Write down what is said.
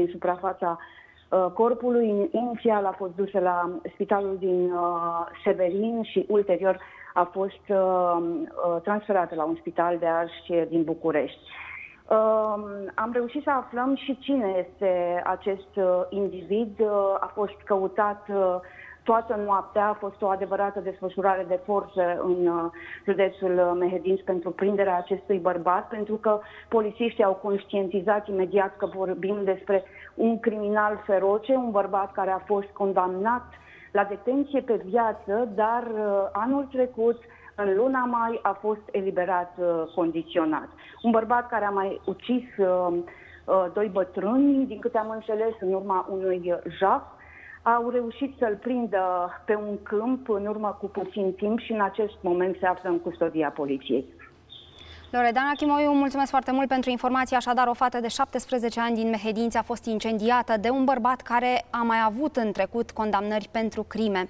din suprafața uh, corpului. Inițial a fost dusă la spitalul din uh, Severin și ulterior a fost transferată la un spital de Arș din București. Am reușit să aflăm și cine este acest individ. A fost căutat toată noaptea a fost o adevărată desfășurare de forță în uh, județul uh, Mehedinți pentru prinderea acestui bărbat, pentru că polițiștii au conștientizat imediat că vorbim despre un criminal feroce, un bărbat care a fost condamnat la detenție pe viață, dar uh, anul trecut, în luna mai, a fost eliberat condiționat. Un bărbat care a mai ucis doi bătrâni, din câte am înțeles, în urma unui jaf, au reușit să-l prindă pe un câmp în urmă cu puțin timp și în acest moment se află în custodia poliției. Loredana Chimoiu, mulțumesc foarte mult pentru informații. Așadar, o fată de 17 ani din Mehedinți a fost incendiată de un bărbat care a mai avut în trecut condamnări pentru crime.